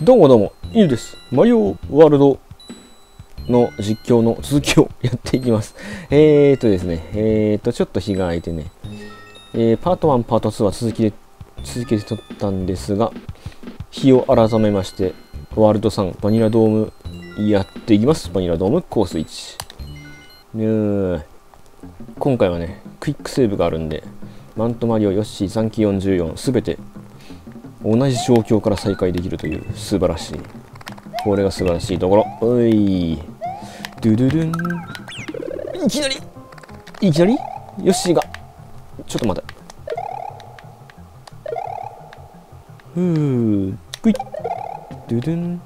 どうもどうも、いいです。マリオワールドの実況の続きをやっていきます。えーとですね、えーと、ちょっと日が空いてね、えー、パート1、パート2は続きで、続けて撮ったんですが、日を改めまして、ワールド3、バニラドームやっていきます。バニラドームコース1。ねー今回はね、クイックセーブがあるんで、マントマリオ、ヨッシー、残機44、すべて同じ状況から再開できるという素晴らしい。これが素晴らしいところ。おい。ドゥドゥルン。いきなりいきなり？ヨッシーが。ちょっと待て。ふー。クイッ。ドゥドゥン。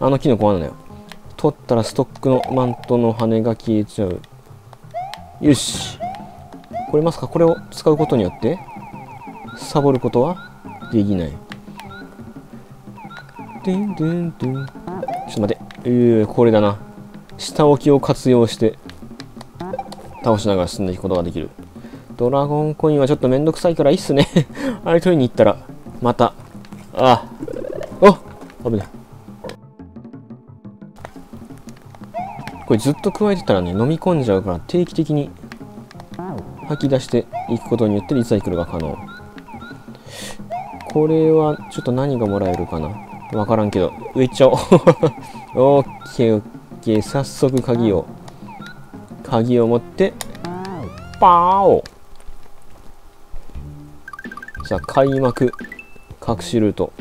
あのキノコあんのよ。取ったらストックのマントの羽が消えちゃう。よし。これまさかこれを使うことによってサボることは？できない。ちょっと待って。えー、これだな。下置きを活用して倒しながら進んでいくことができる。ドラゴンコインはちょっとめんどくさいからいいっすね。あれ取りに行ったら、また。ああ。あ危ない。これずっと加えてたらね、飲み込んじゃうから定期的に吐き出していくことによってリサイクルが可能。これはちょっと何がもらえるかな？わからんけど、上行っちゃおう。オッケーオッケー。早速鍵を、鍵を持って、パーオさあ、開幕、隠しルート。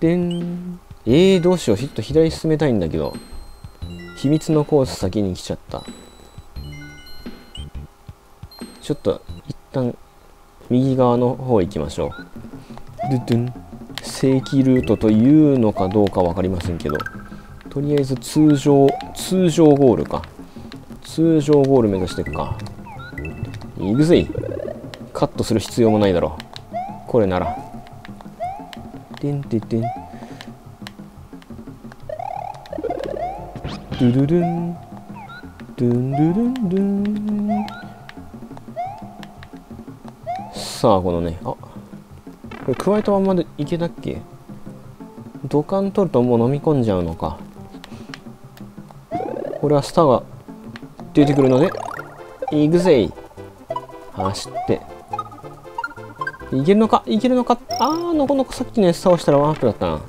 でん。えー、どうしよう。ちょっと左進めたいんだけど、秘密のコース先に来ちゃった。ちょっと、一旦、右側の方行きましょう。ドゥドゥン。正規ルートというのかどうか分かりませんけど。とりあえず通常通常ゴールか。通常ゴール目指していくか。いくぜ。カットする必要もないだろう。これなら。てんてんてん。ドゥルルン。ドゥンドゥルンドゥン。さあこのねあこれ加えたままでいけたっけ？土管取るともう飲み込んじゃうのか。これはスターが出てくるのでいくぜ走って。いけるのか？いけるのか？あーのこのこさっきのやつ倒したらワンアップだったな。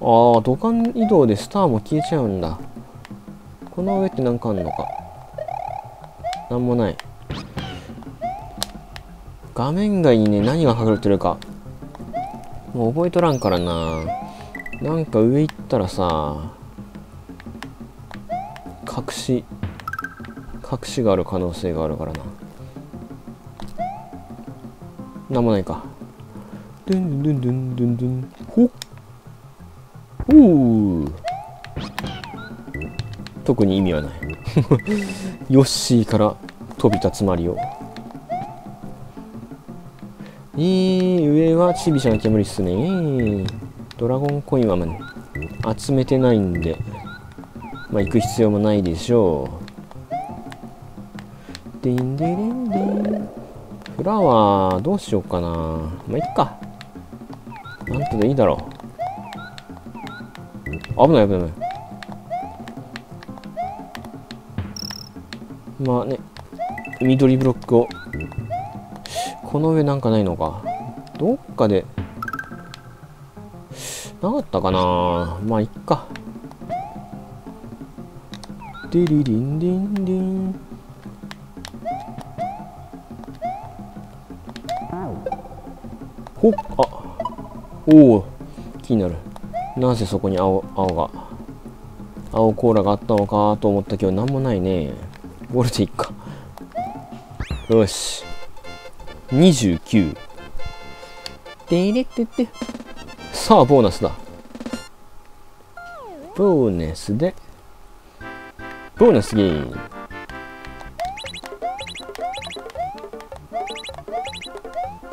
あー土管移動でスターも消えちゃうんだ。この上って何かあんのか？なんもない。画面外にね何が隠れてるか。もう覚えとらんからな。なんか上行ったらさ隠し隠しがある可能性があるからな。なんもないか。ドゥンドゥンドゥンドゥンドゥン。ほっ。おー特に意味はない。ヨッシーから飛び立つマリオ。えー、上はちびちゃな煙っすねドラゴンコインは、まあ、集めてないんで、まあ、行く必要もないでしょう。でんでれんでん。フラワー、どうしようかな。まあ、いっか。なんとでいいだろう。危ない危ない危ない。まあね、緑ブロックをこの上なんかないのか。どっかで。なかったかな。まあいっか。デリリンディンディンほっあおお気になる。なぜそこに青青が。青コーラがあったのかと思ったけど何もないね。これでいっか。よし。29でれてて。さあボーナスだ。ボーナスで。ボーナスゲーム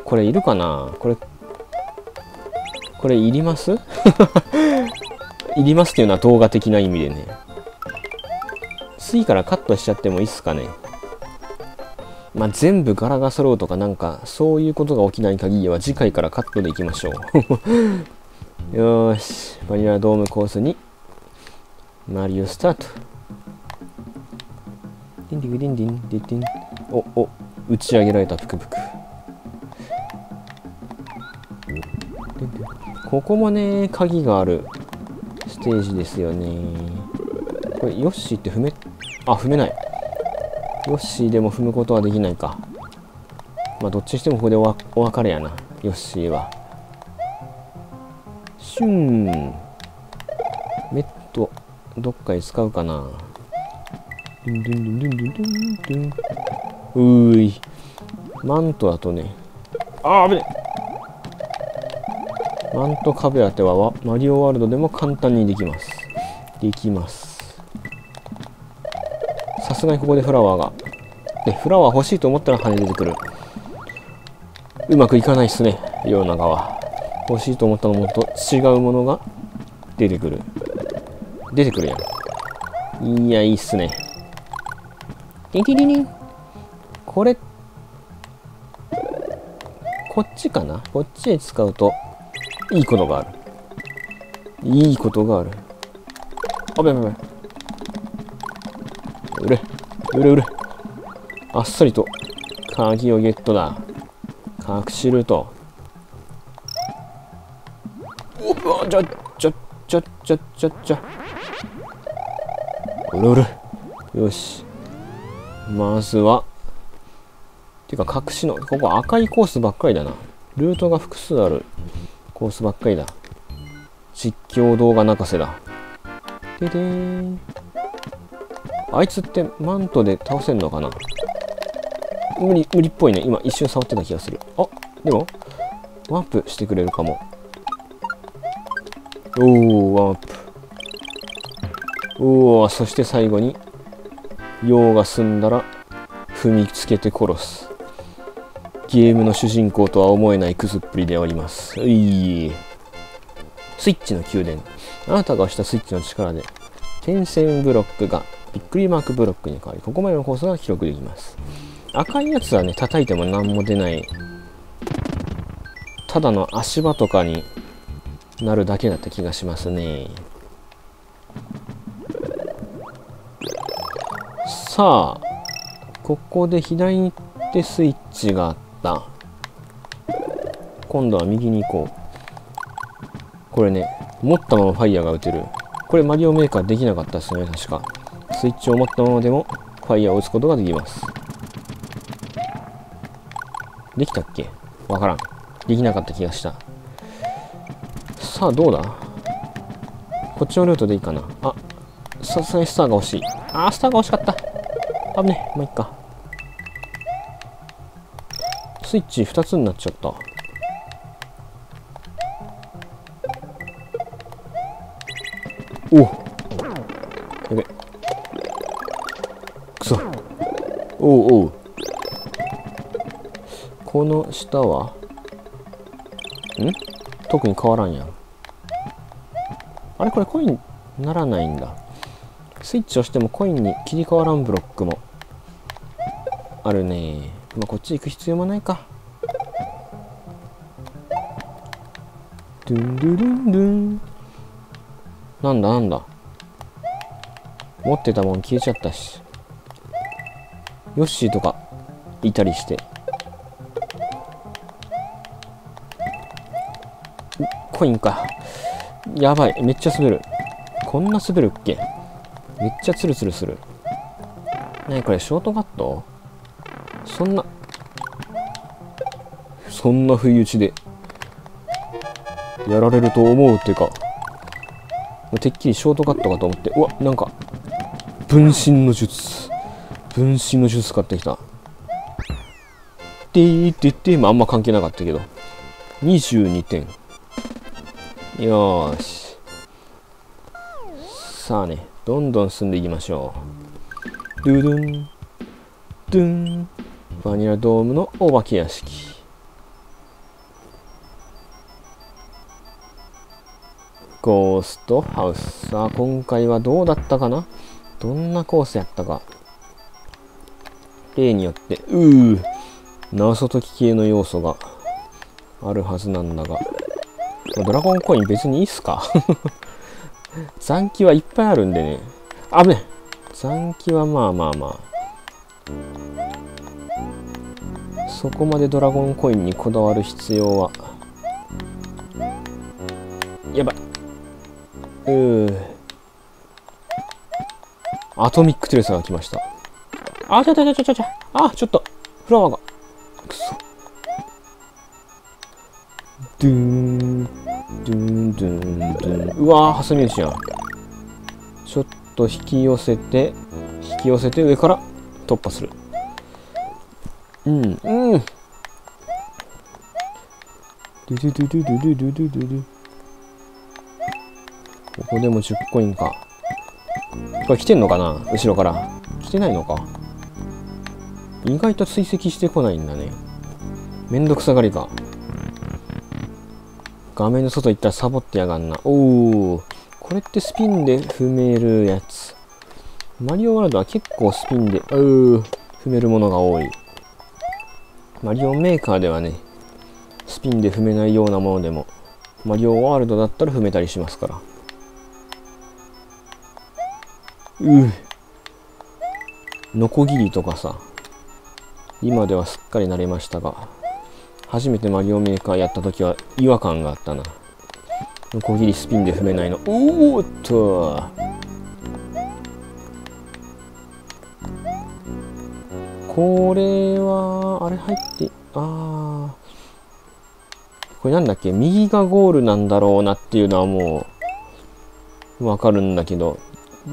これいるかな？これこれいります？いりますっていうのは動画的な意味でね。次からカットしちゃってもいいっすかね？まあ、全部柄が揃うとかなんかそういうことが起きない限りは次回からカットでいきましょう。よーしバニラドームコースにマリオスタート。ディンディグディンディンディン。ディンおお打ち上げられたプクプクここもね鍵があるステージですよね。これヨッシーって踏めあ踏めないヨッシーでも踏むことはできないか。まあどっちにしてもここでおお別れやな。ヨッシーは。シュン。メットどっかに使うかな。ドゥンドゥンドゥンドゥンドゥンドゥンドゥン。うーい。マントだとね。あー危ねマント壁当てはマリオワールドでも簡単にできます。できます。さすがにここでフラワーが。でフラワー欲しいと思ったら跳ね出てくる。うまくいかないっすね世の中は欲しいと思ったのもと違うものが出てくる。出てくるやん。いやいいっすね。ティティリリンこれこっちかな？こっちへ使うといいことがある。いいことがある。あべべべれ売れ売れ。あっさりと。鍵をゲットだ。隠しルート。おっちょちょちょちょちょちょ。うるうるよし。まずは。ていうか隠しのここ赤いコースばっかりだな。ルートが複数ある。コースばっかりだ。実況動画泣かせだ。ででーん。あいつってマントで倒せんのかな？無理無理っぽいね。今一瞬触ってた気がする。あでもワープしてくれるかも。おおワープ。おおそして最後に用が済んだら踏みつけて殺す。ゲームの主人公とは思えないクズっぷりでおります。いいスイッチの宮殿。あなたが押したスイッチの力で点線ブロックがびっくりマークブロックに変わりここまでのコースが記録できます。赤いやつはね叩いても何も出ない。ただの足場とかになるだけだった気がしますね。さあここで左に行ってスイッチがあった。今度は右に行こう。これね持ったままファイヤーが打てる。これマリオメーカーできなかったですね確か。スイッチを持ったままでもファイヤーを打つことができます。できたっけ？わからん。できなかった気がした。さあどうだ？こっちのルートでいいかな。あさすがにスターが欲しい。あースターが欲しかった。危ねまあいっか。スイッチ2つになっちゃった。おうおう。この下は？ん？特に変わらんやん。あれこれコインならないんだ。スイッチをしてもコインに切り替わらんブロックも。あるね。まあこっち行く必要もないか。ドゥンドゥルンドゥン。なんだなんだ。持ってたもん消えちゃったし。ヨッシーとかいたりして。コインか。やばい。めっちゃ滑る。こんな滑るっけ？めっちゃツルツルする。何これショートカット？そんな。そんな不意打ちで。やられると思うっていうか。てっきりショートカットかと思って。うわなんか分身の術。分身の術使ってきた。でーって言ってまああんま関係なかったけど。22点。よーし。さあねどんどん進んでいきましょう。ドゥドゥン。ドゥン。バニラドームのお化け屋敷。ゴーストハウス。さあ今回はどうだったかな？どんなコースやったか。例によって、うー、謎解き系の要素があるはずなんだが、ドラゴンコイン別にいいっすか？残機はいっぱいあるんでね。あぶね残機はまあまあまあ。そこまでドラゴンコインにこだわる必要は。やばい。うー。アトミックテレサが来ました。あ、ちょちょちょちょちょ。あ、ちょっと。フラワーが。くそ。ドゥーン、ドゥン、ドゥン、ドゥン。うわー、挟み撃ちやん。ちょっと引き寄せて、引き寄せて上から突破する。うん、うん。ドゥドゥドゥドゥドゥドゥドゥドゥドゥ。ここでも10コインか。これ来てんのかな？後ろから。来てないのか？意外と追跡してこないんだね。めんどくさがりか。画面の外行ったらサボってやがんな。おお。これってスピンで踏めるやつ。マリオワールドは結構スピンで、うー、踏めるものが多い。マリオメーカーではね、スピンで踏めないようなものでも、マリオワールドだったら踏めたりしますから。うぅ。ノコギリとかさ、今ではすっかり慣れましたが、初めてマリオメーカーやった時は違和感があったな。ノコギリスピンで踏めないの。おーっとこれは、あれ入って、あー。これなんだっけ？右がゴールなんだろうなっていうのはもう、わかるんだけど、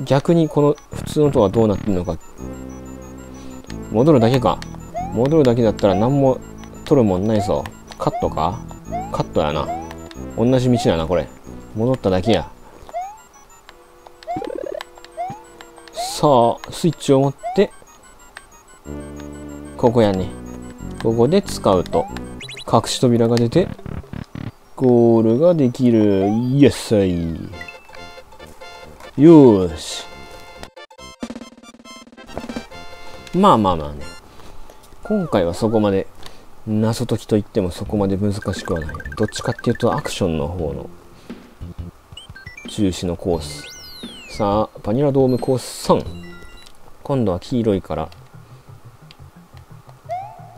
逆にこの普通のとはどうなってるのか。戻るだけか。戻るだけだったら何も取るもんないぞ。カットか？カットやな。同じ道やな、これ。戻っただけや。さあ、スイッチを持って、ここやね。ここで使うと、隠し扉が出て、ゴールができる。イエスイ。よーし。まあまあまあね。今回はそこまで謎解きといってもそこまで難しくはない。どっちかっていうとアクションの方の重視のコース。さあ、バニラドームコース3。今度は黄色いから、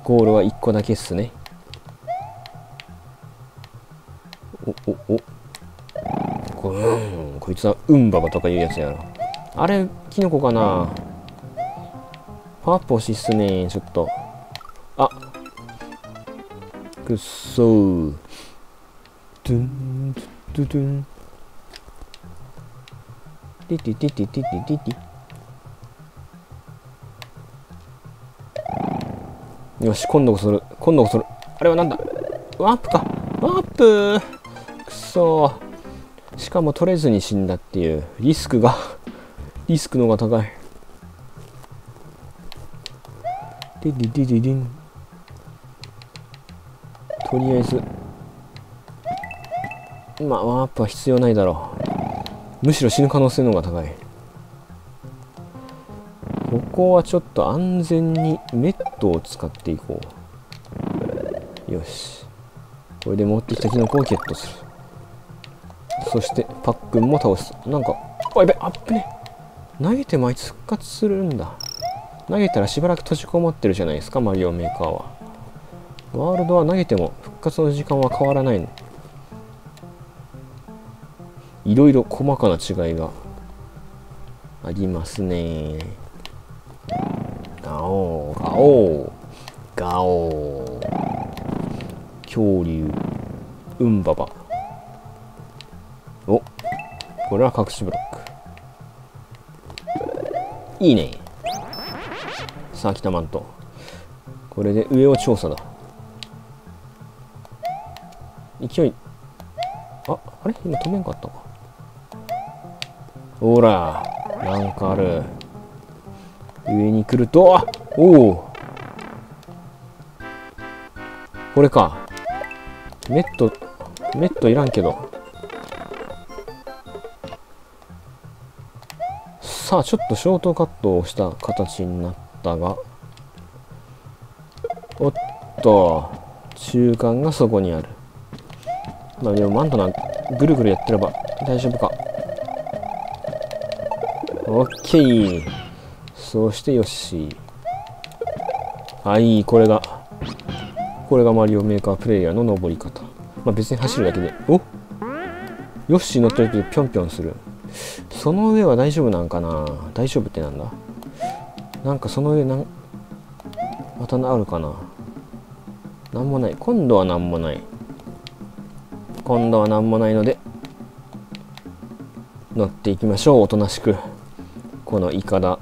ゴールは1個だけっすね。お、お、お。こうん、こいつはうんばばとかいうやつやろ。あれ、キノコかなパワーアップ欲しいっすね、ちょっと。あ。くっそー。トゥンドゥドゥンティティティティティティティティ。よし今度こそる。今度こそる。あれはなんだ？ワープか。ワープー。くっそー。しかも取れずに死んだっていう。リスクが リスクの方が高い。ディディディディン。とりあえず。まあワープは必要ないだろう。むしろ死ぬ可能性の方が高い。ここはちょっと安全にメットを使っていこう。よし。これで持ってきたキノコをゲットする。そしてパックンも倒す。なんかあやべあっぶね投げてもあいつ復活するんだ。投げたらしばらく閉じこもってるじゃないですかマリオメーカーは。ワールドは投げても復活の時間は変わらないの。いろいろ細かな違いがありますね。ガオーガオーガオー。恐竜ウンババ。おこれは隠しブロック。いいね。さあ来たマントこれで上を調査だ。勢い。ああれ？今止めんかったか。ほらなんかある。上に来るとあおおこれか。メットメットいらんけど。さあちょっとショートカットをした形になったが。おっと中間がそこにある。まあでもマントなぐるぐるやってれば大丈夫か。オッケー。そしてよし。はいこれが。これがマリオメーカープレイヤーの登り方。まあ別に走るだけで。お？ヨッシー乗ってるとぴょんぴょんする。その上は大丈夫なんかな？大丈夫ってなんだ？なんかその上なんまたあるかな？なんもない。今度はなんもない。今度はなんもないので乗っていきましょう。おとなしく。このイカダ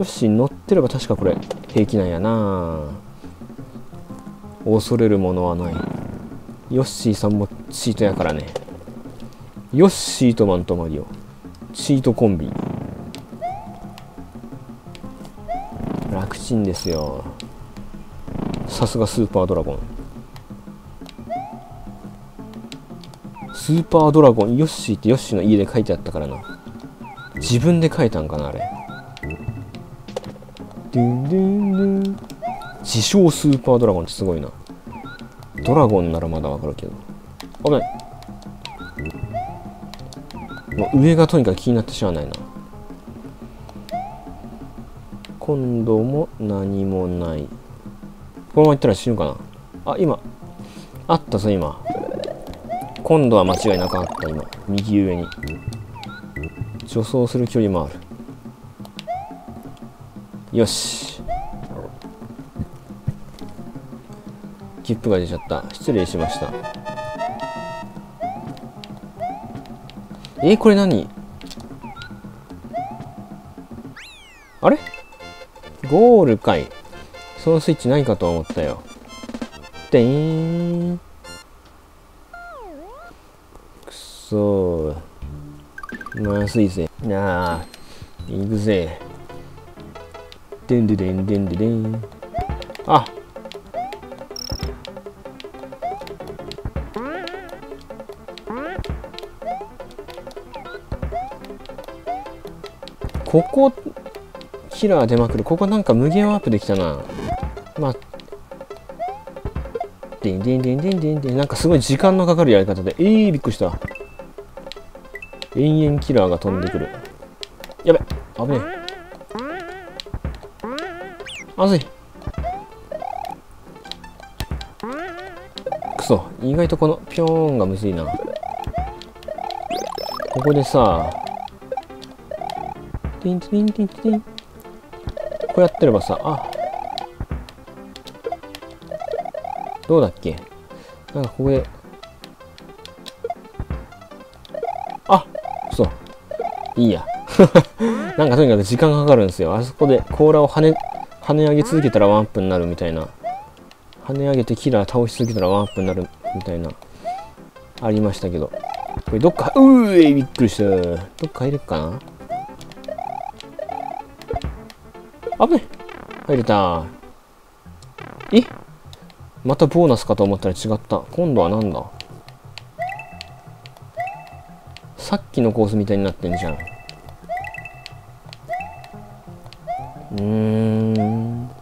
よし乗ってれば確かこれ平気なんやな。恐れるものはない。ヨッシーさんもチートやからね。ヨッシーとマントマリオチートコンビ。楽ちんですよ。さすがスーパードラゴン。スーパードラゴンヨッシーってヨッシーの家で書いてあったからな。自分で書いたんかなあれ。ドゥンドゥンドゥン。自称スーパードラゴンってすごいな。ドラゴンならまだわかるけど。危ないもう上がとにかく気になってしまわないな。今度も何もない。このまま行ったら死ぬかな。あ今。あったぞ今。今度は間違いなくあった今。右上に。助走する距離もある。よし。切符が出ちゃった。失礼しました。えー、これ何？あれ？ゴールかい。そのスイッチないかと思ったよ。でーん。ーまずいぜ。なあ。行くぜ。でんででんでんででん。あ。ここキラー出まくる。ここなんか無限アップできたな。まあ。デンデンデンデンデンデンなんかすごい時間のかかるやり方で。えー、びっくりした。延々キラーが飛んでくる。やべ。危ねえ。まずい。くそ意外とこのピョーンがむずいな。ここでさティンティンティンティン。こうやってればさあどうだっけ。なんかここでそう。いいや。なんかとにかく時間がかかるんですよ。あそこで甲羅を跳ね跳ね上げ続けたらワンアップになるみたいな。跳ね上げてキラー倒し続けたらワンアップになるみたいな。ありましたけど。これどっかうーいびっくりした。どっか入れっかな。危ない入れた。え？またボーナスかと思ったら違った。今度は何だ？さっきのコースみたいになってんじゃん。うん。デ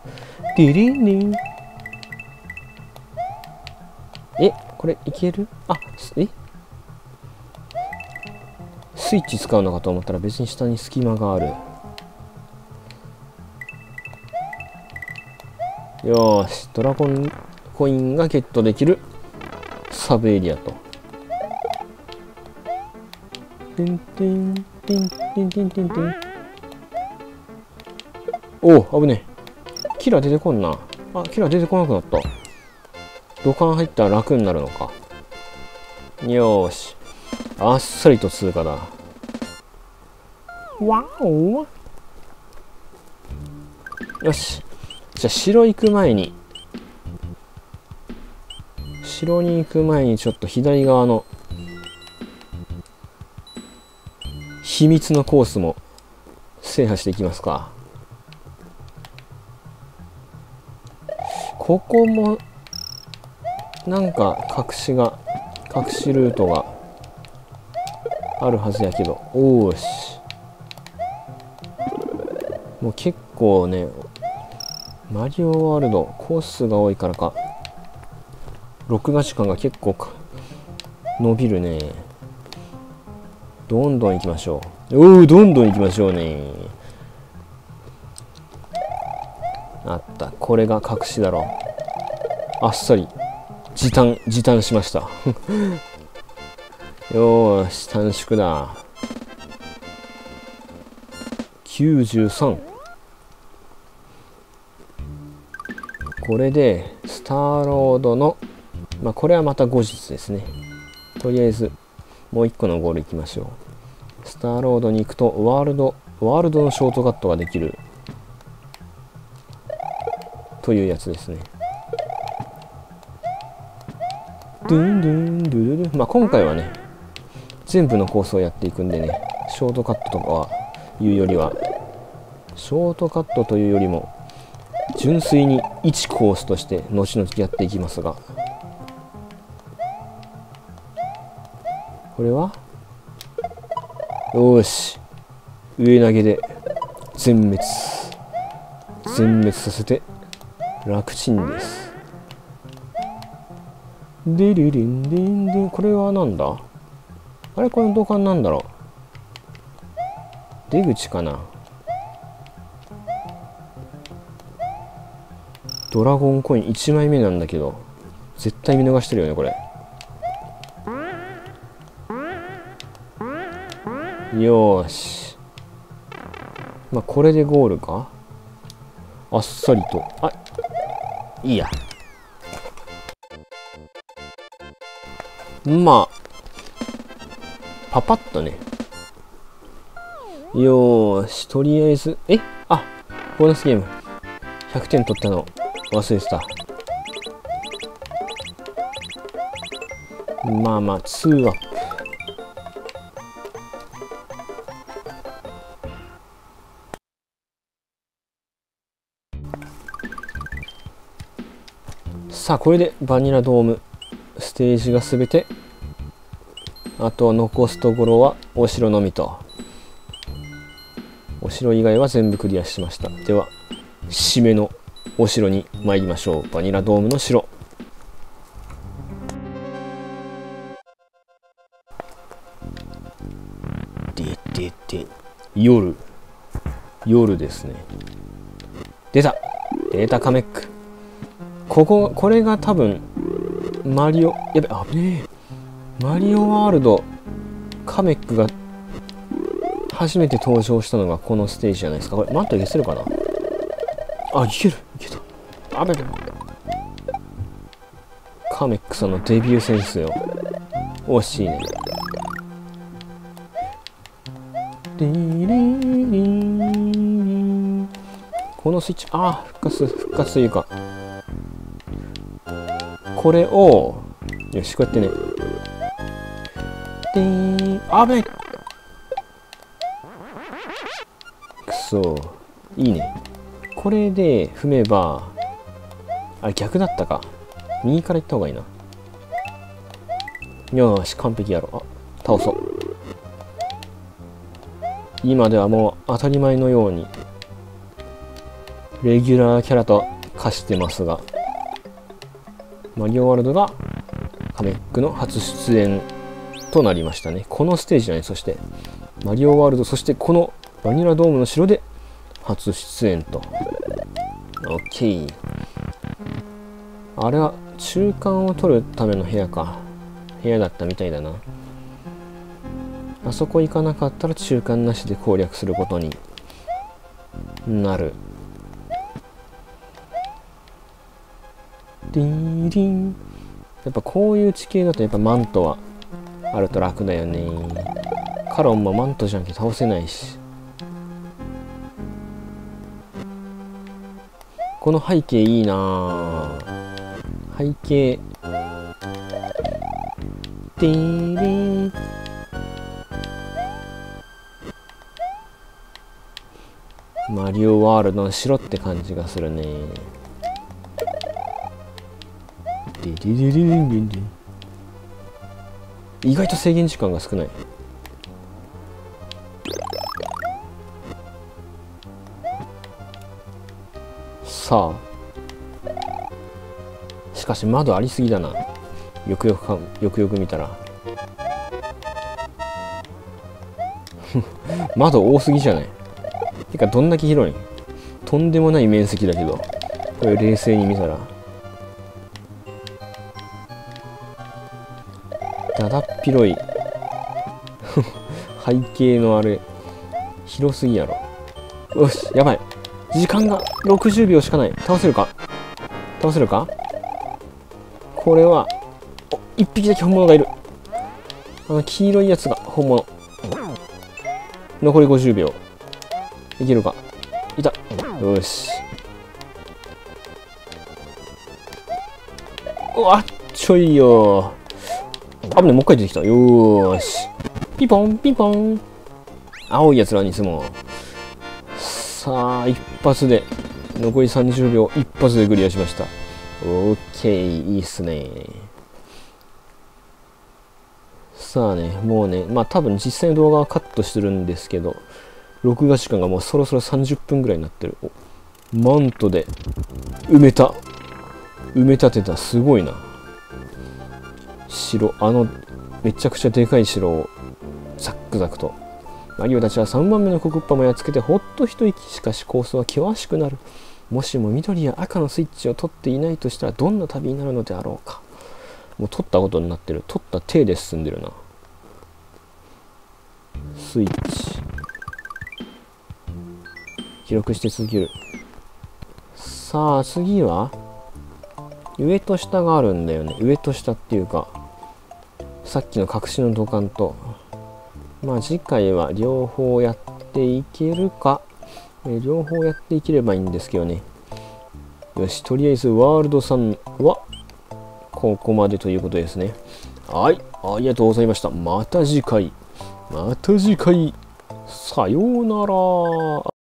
ィリンリン。えこれいける？あえ？スイッチ使うのかと思ったら別に下に隙間がある。よし。ドラゴンコインがゲットできる。サブエリアと。てんてんてんてんてんてんてんおお危ねえ。キラー出てこんな。あキラー出てこなくなった。土管入ったら楽になるのか。よし。あっさりと通過だ。わおよし。じゃあ城行く前に。城に行く前にちょっと左側の秘密のコースも制覇していきますか。ここもなんか隠しが隠しルートがあるはずやけど。おーし。もう結構ねマリオワールドコースが多いからか。録画時間が結構伸びるね。どんどん行きましょう。おおどんどん行きましょうね。あった。これが隠しだろ。うあっさり。時短時短しました。よーし短縮だ。93これでスターロードのまあこれはまた後日ですね。とりあえずもう一個のゴール行きましょう。スターロードに行くとワールドワールドのショートカットができる。というやつですね。ドゥンドゥンドゥルルまあ今回はね全部のコースをやっていくんでねショートカットとかはいうよりはショートカットというよりも純粋に1コースとして後々やっていきますがこれは？よし。上投げで全滅。全滅させて楽ちんです。でるるんでんでんこれはなんだ？あれこの土管なんだろう。出口かな？ドラゴンコイン1枚目なんだけど絶対見逃してるよねこれ。よし。まあこれでゴールか？あっさりと。あいいや。まあパパッとね。よーし。とりあえずえ？あボーナスゲーム。100点取ったの。忘れてた。まあまあ2アさあこれでバニラドームステージが全て。あと残すところはお城のみと。お城以外は全部クリアしました。では締めのお城に参りましょう。バニラドームの城。ででで夜。夜ですね。出た。データカメック。こここれが多分マリオやべあねえ。マリオワールドカメックが初めて登場したのがこのステージじゃないですか。これマット消せるかな？あいけるいけた。あべべカメックさんのデビュー戦ですよ。惜しいね。リリリこのスイッチああ復活復活というかこれをよしこうやってね。でーん。あべくそ。いいね。これで踏めばあれ逆だったか。右から行った方がいいな。よし完璧やろ。あ倒そう。今ではもう当たり前のようにレギュラーキャラと化してますが。マリオワールドがカメックの初出演となりましたね。このステージじゃないそしてマリオワールドそしてこのバニラドームの城で初出演と。OK あれは中間を取るための部屋か。部屋だったみたいだな。あそこ行かなかったら中間なしで攻略することになる。ディーリン。やっぱこういう地形だとやっぱマントはあると楽だよね。カロンもマントじゃんけ倒せないし。この背景いいな。背景。ディーリンマリオワールドの城って感じがするね。意外と制限時間が少ないさあしかし窓ありすぎだなよくよくかよくよく見たら窓多すぎじゃないてかどんだけ広いとんでもない面積だけどこれ冷静に見たらだだっ広い。背景のあれ。広すぎやろ。よしやばい。時間が60秒しかない。倒せるか？倒せるか？これはお1匹だけ本物がいる。あの黄色いやつが本物。残り50秒。いけるか？いた。よし。うわっちょいよ。あぶねもう一回出てきた。よーし。ピンポンピンポン。青いやつらにすもさあ一発で残り30秒一発でクリアしました。オッケーいいっすね。さあねもうねまあ多分実際の動画はカットしてるんですけど録画時間がもうそろそろ30分ぐらいになってる。マントで埋めた。埋め立てた。すごいな。城あのめちゃくちゃでかい城をザックザクと。マリオたちは3番目のコクッパもやっつけてほっと一息。しかしコースは険しくなる。もしも緑や赤のスイッチを取っていないとしたらどんな旅になるのであろうか。もう取ったことになってる。取った手で進んでるな。スイッチ。記録して続ける。さあ次は？上と下があるんだよね。上と下っていうか。さっきの隠しの土管と。まあ次回は両方やっていけるか、え両方やっていければいいんですけどね。よしとりあえずワールドさんはここまでということですね。はい。ありがとうございました。また次回。また次回。さようなら。